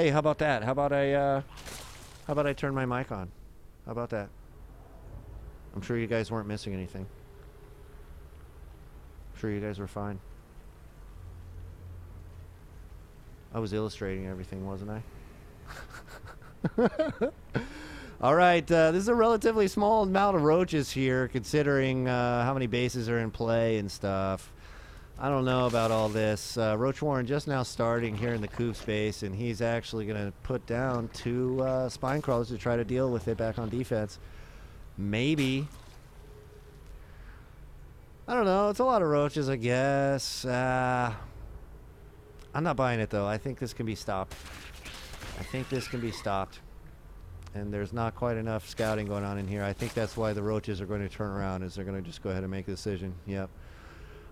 Hey, how about that? How about I, uh, how about I turn my mic on? How about that? I'm sure you guys weren't missing anything. I'm sure you guys were fine. I was illustrating everything, wasn't I? All right, uh, this is a relatively small amount of roaches here, considering uh, how many bases are in play and stuff. I don't know about all this. Uh, Roach Warren just now starting here in the coupe's base, and he's actually going to put down two uh, spine crawlers to try to deal with it back on defense. Maybe. I don't know. It's a lot of roaches, I guess. Uh, I'm not buying it, though. I think this can be stopped. I think this can be stopped. And there's not quite enough scouting going on in here. I think that's why the roaches are going to turn around, is they're going to just go ahead and make a decision. Yep.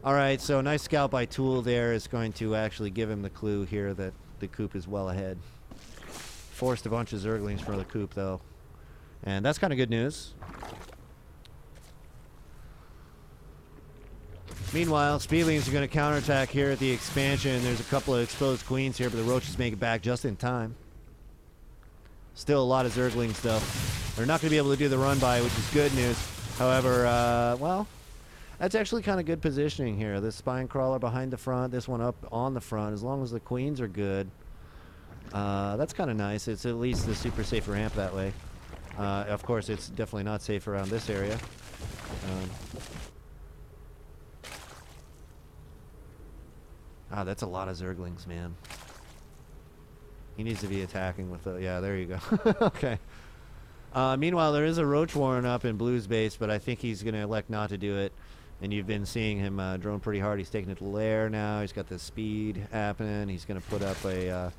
All right, so a nice scout by Tool there is going to actually give him the clue here that the coupe is well ahead. Forced a bunch of Zerglings for the coupe, though. And that's kind of good news. Meanwhile, Speedlings are going to counterattack here at the expansion. There's a couple of exposed queens here, but the Roaches make it back just in time. Still a lot of Zerglings, though. They're not going to be able to do the run by, which is good news. However, uh, well, that's actually kind of good positioning here. This spine crawler behind the front, this one up on the front. As long as the queens are good, uh, that's kind of nice. It's at least the super safe ramp that way. Uh, of course, it's definitely not safe around this area. Um, ah, that's a lot of Zerglings, man. He needs to be attacking with the... Yeah, there you go. okay. Uh, meanwhile, there is a Roach Warren up in Blue's base, but I think he's going to elect not to do it and you've been seeing him uh, drone pretty hard. He's taking it to lair now. He's got the speed happening. He's going to put up a uh,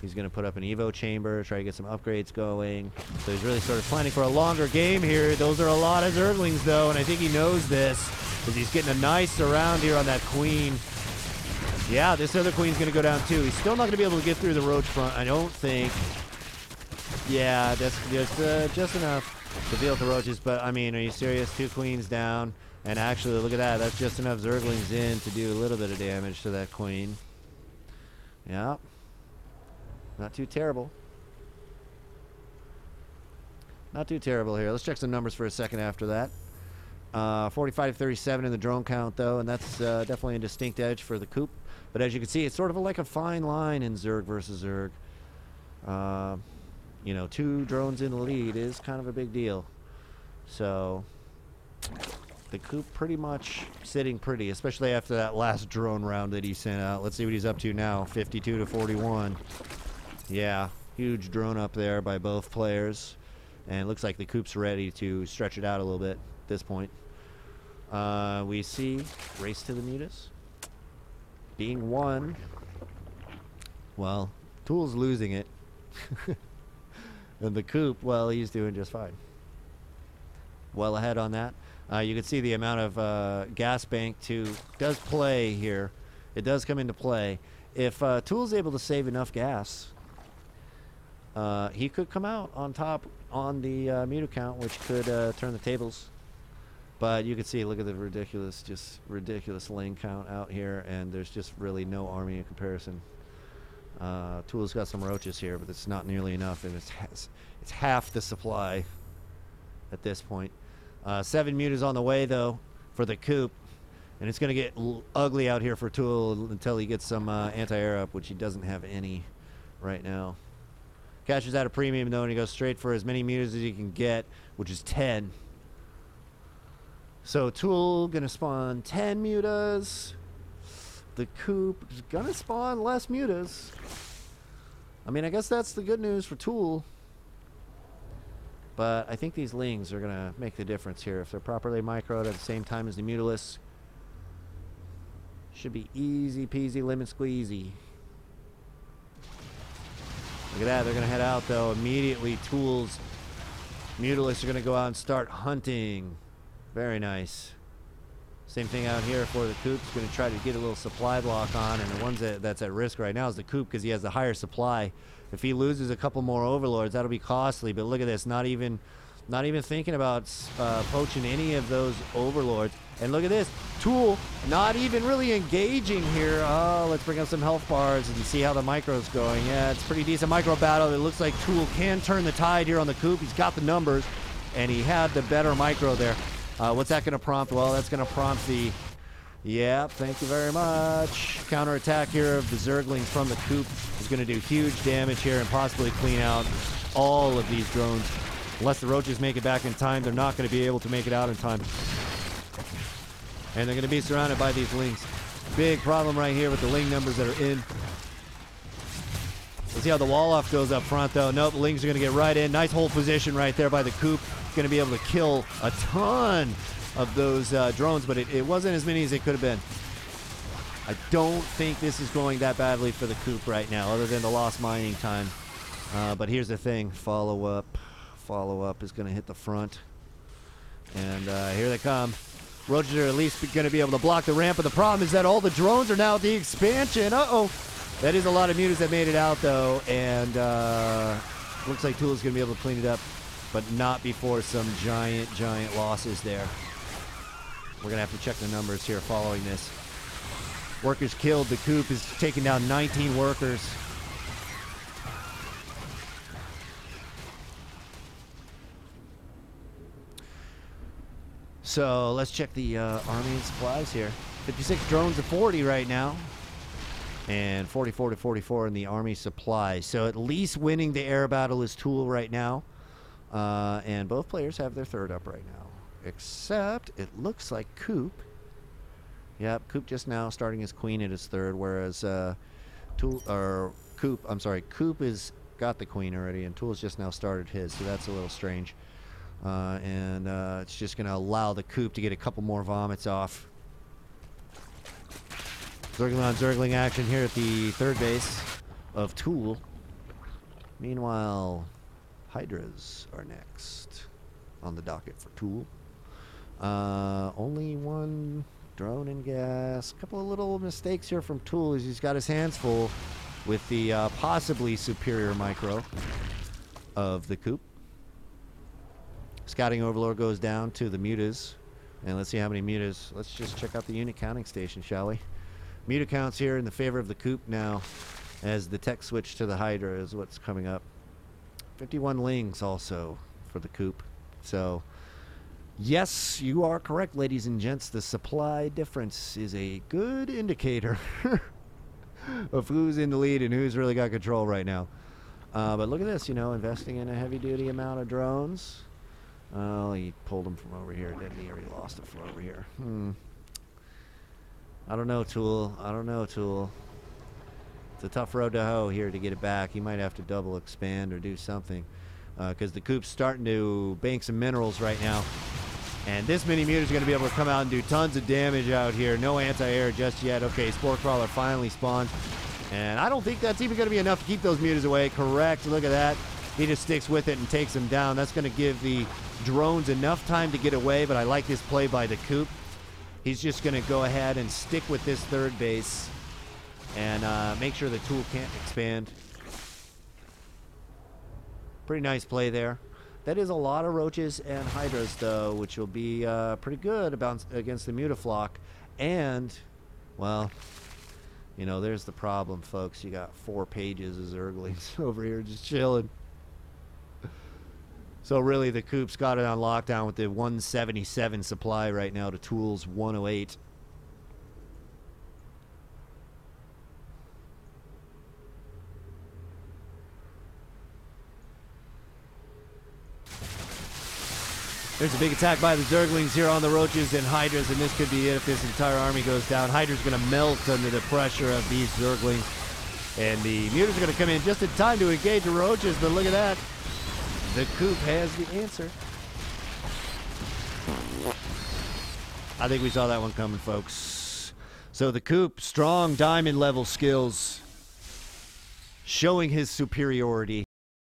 he's going to put up an evo chamber, try to get some upgrades going. So he's really sort of planning for a longer game here. Those are a lot of Zerglings though, and I think he knows this because he's getting a nice surround here on that queen. Yeah, this other queen's going to go down too. He's still not going to be able to get through the roach front, I don't think. Yeah, that's just uh, just enough to deal with the roaches. But I mean, are you serious? Two queens down. And actually, look at that. That's just enough Zerglings in to do a little bit of damage to that queen. Yeah. Not too terrible. Not too terrible here. Let's check some numbers for a second after that. Uh, 45 37 in the drone count, though, and that's uh, definitely a distinct edge for the coupe. But as you can see, it's sort of like a fine line in Zerg versus Zerg. Uh, you know, two drones in the lead is kind of a big deal. So, the coupe pretty much sitting pretty, especially after that last drone round that he sent out. Let's see what he's up to now. 52 to 41. Yeah, huge drone up there by both players. And it looks like the coupe's ready to stretch it out a little bit at this point. Uh, we see Race to the Mutas being won. Well, Tool's losing it. and the coupe, well, he's doing just fine. Well ahead on that. Uh, you can see the amount of uh, gas bank to does play here. It does come into play. If uh, Tool's able to save enough gas, uh, he could come out on top on the uh, Muta count, which could uh, turn the tables. But you can see, look at the ridiculous, just ridiculous lane count out here, and there's just really no army in comparison. Tool's got some roaches here, but it's not nearly enough, and it's it's half the supply at this point. Uh, seven mutas on the way, though, for the coupe. And it's going to get ugly out here for Tool until he gets some uh, anti-air up, which he doesn't have any right now. Cashes out a premium, though, and he goes straight for as many mutas as he can get, which is 10. So Tool going to spawn 10 mutas. The coupe is going to spawn less mutas. I mean, I guess that's the good news for Tool. But I think these lings are going to make the difference here. If they're properly microed at the same time as the Mutalisks, should be easy peasy lemon squeezy. Look at that. They're going to head out, though. Immediately, tools. Mutalisks are going to go out and start hunting. Very nice. Same thing out here for the Coupe's going to try to get a little supply block on, and the ones that, that's at risk right now is the Coupe because he has the higher supply. If he loses a couple more overlords, that'll be costly. But look at this, not even Not even thinking about uh, poaching any of those overlords. And look at this. Tool not even really engaging here. Oh, let's bring up some health bars and see how the micro's going. Yeah, it's pretty decent micro battle. It looks like Tool can turn the tide here on the coupe. He's got the numbers, and he had the better micro there. Uh, what's that going to prompt? Well, that's going to prompt the Yep, thank you very much. Counterattack here of the Zerglings from the coupe is going to do huge damage here and possibly clean out all of these drones. Unless the roaches make it back in time, they're not going to be able to make it out in time. And they're going to be surrounded by these lings. Big problem right here with the ling numbers that are in. Let's see how the wall off goes up front, though. Nope, lings are going to get right in. Nice hold position right there by the coupe. Going to be able to kill a ton of those uh, drones, but it, it wasn't as many as it could have been. I don't think this is going that badly for the coupe right now, other than the lost mining time. Uh, but here's the thing: follow up, follow up is going to hit the front, and uh, here they come. Roaches are at least going to be able to block the ramp, but the problem is that all the drones are now at the expansion. Uh-oh. That is a lot of mutas that made it out, though, and uh, looks like Tool is going to be able to clean it up, but not before some giant, giant losses there. We're going to have to check the numbers here following this. Workers killed. The coupe is taking down 19 workers. So let's check the uh, army and supplies here. 56 drones to 40 right now. And 44 to 44 in the army supplies. So at least winning the air battle is Tool right now. Uh, and both players have their third up right now. Except it looks like Coupe. Yep, Coupe just now starting his queen at his third, whereas uh, Tool or Coupe, I'm sorry, Coupe is got the queen already, and Tool's just now started his, so that's a little strange. Uh, and uh, it's just going to allow the Coupe to get a couple more vomits off. Zergling on Zergling action here at the third base of Tool. Meanwhile, Hydras are next on the docket for Tool. Uh, only one drone and gas. A couple of little mistakes here from Tool as he's got his hands full with the uh, possibly superior micro of the coupe. Scouting Overlord goes down to the mutas. And let's see how many mutas. Let's just check out the unit counting station, shall we? Muta counts here in the favor of the coupe now as the tech switch to the Hydra is what's coming up. 51 lings also for the coupe. So, yes, you are correct, ladies and gents. The supply difference is a good indicator of who's in the lead and who's really got control right now. Uh, but look at this, you know, investing in a heavy duty amount of drones. Oh, he pulled them from over here, didn't he? Or he lost them from over here. Hmm. I don't know, Tool. I don't know, Tool. It's a tough road to hoe here to get it back. He might have to double expand or do something. Because uh, the coupe's starting to bank some minerals right now. And this mini muta is going to be able to come out and do tons of damage out here. No anti-air just yet. Okay, Spore Crawler finally spawned. And I don't think that's even going to be enough to keep those mutas away. Correct. Look at that. He just sticks with it and takes them down. That's going to give the drones enough time to get away, but I like this play by the coupe. He's just going to go ahead and stick with this third base and uh, make sure the tool can't expand. Pretty nice play there. That is a lot of roaches and hydras, though, which will be uh, pretty good about, against the mutaflock. And, well, you know, there's the problem, folks. You got four pages of Zerglings over here just chilling. So really, the Coupe's got it on lockdown with the 177 supply right now to Tools 108. There's a big attack by the Zerglings here on the Roaches and Hydras, and this could be it if this entire army goes down. Hydra's going to melt under the pressure of these Zerglings. And the Mutas are going to come in just in time to engage the Roaches, but look at that. The coupe has the answer. I think we saw that one coming, folks. So the coupe, strong diamond level skills, showing his superiority.